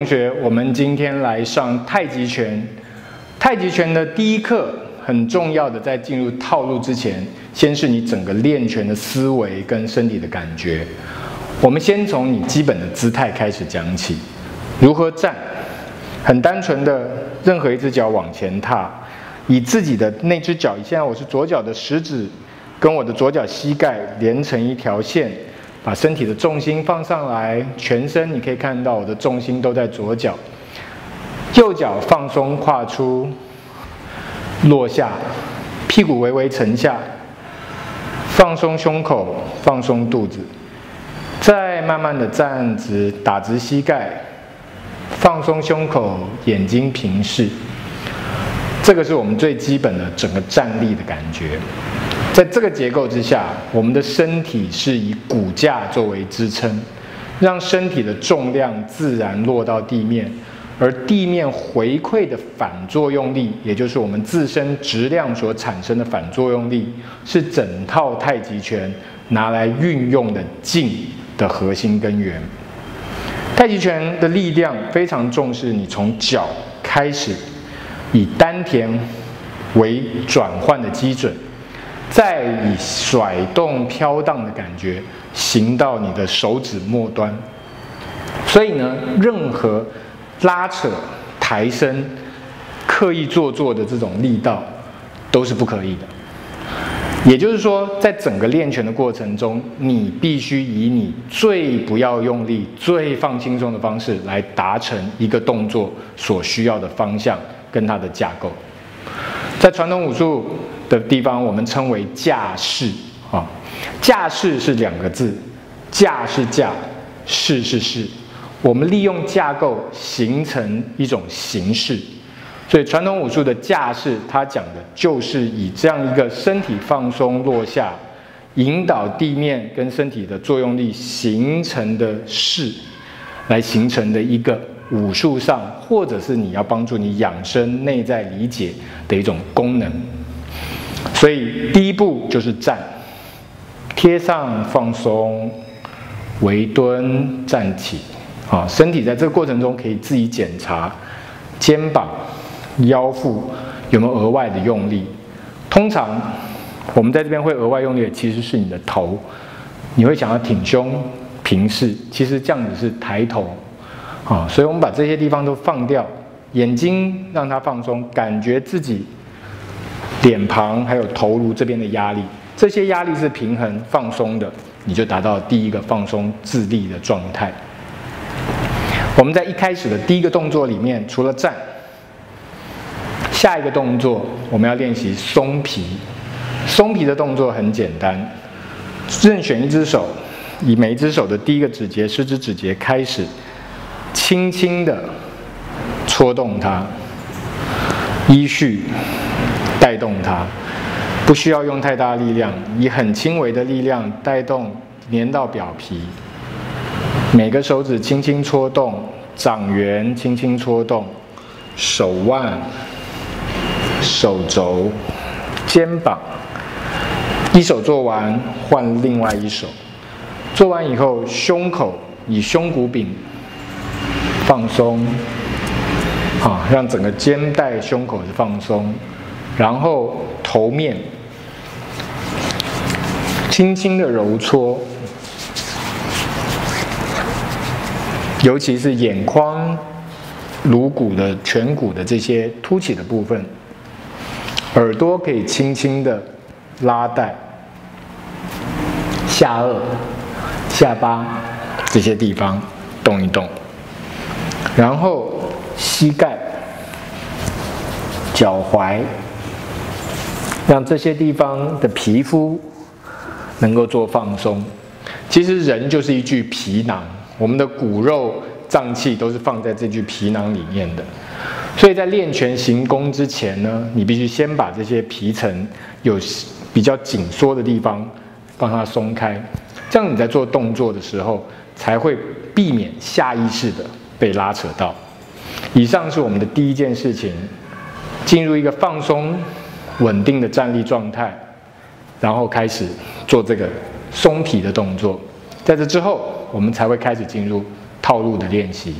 同学，我们今天来上太极拳。太极拳的第一课很重要的，在进入套路之前，先是你整个练拳的思维跟身体的感觉。我们先从你基本的姿态开始讲起，如何站，很单纯的，任何一只脚往前踏，以自己的那只脚，现在我是左脚的食指跟我的左脚膝盖连成一条线。把身体的重心放上来，全身你可以看到我的重心都在左脚，右脚放松跨出，落下，屁股微微沉下，放松胸口，放松肚子，再慢慢的站直，打直膝盖，放松胸口，眼睛平视，这个是我们最基本的整个站立的感觉。在这个结构之下，我们的身体是以骨架作为支撑，让身体的重量自然落到地面，而地面回馈的反作用力，也就是我们自身质量所产生的反作用力，是整套太极拳拿来运用的劲的核心根源。太极拳的力量非常重视你从脚开始，以丹田为转换的基准。再以甩动飘荡的感觉行到你的手指末端，所以呢，任何拉扯、抬升、刻意做作的这种力道都是不可以的。也就是说，在整个练拳的过程中，你必须以你最不要用力、最放轻松的方式来达成一个动作所需要的方向跟它的架构。在传统武术。的地方，我们称为架势啊。架势是两个字，架是架，势是势。我们利用架构形成一种形式，所以传统武术的架势，它讲的就是以这样一个身体放松落下，引导地面跟身体的作用力形成的势，来形成的一个武术上，或者是你要帮助你养生内在理解的一种功能。所以第一步就是站，贴上放松，围蹲站起，啊，身体在这个过程中可以自己检查肩膀、腰腹有没有额外的用力。通常我们在这边会额外用力的其实是你的头，你会想要挺胸平视，其实这样子是抬头，啊，所以我们把这些地方都放掉，眼睛让它放松，感觉自己。脸庞还有头颅这边的压力，这些压力是平衡放松的，你就达到第一个放松自立的状态。我们在一开始的第一个动作里面，除了站，下一个动作我们要练习松皮。松皮的动作很简单，任选一只手，以每一只手的第一个指节、食指指节开始，轻轻的搓动它，依序。动它，不需要用太大力量，以很轻微的力量带动，粘到表皮。每个手指轻轻搓动，掌缘轻轻搓动，手腕、手肘、肩膀。一手做完，换另外一手。做完以后，胸口以胸骨柄放松，啊，让整个肩带、胸口的放松。然后头面轻轻的揉搓，尤其是眼眶、颅骨的颧骨的这些凸起的部分，耳朵可以轻轻的拉带，下颚、下巴这些地方动一动，然后膝盖、脚踝。让这些地方的皮肤能够做放松。其实人就是一具皮囊，我们的骨肉脏器都是放在这具皮囊里面的。所以在练拳行功之前呢，你必须先把这些皮层有比较紧缩的地方帮它松开，这样你在做动作的时候才会避免下意识的被拉扯到。以上是我们的第一件事情，进入一个放松。稳定的站立状态，然后开始做这个松体的动作。在这之后，我们才会开始进入套路的练习。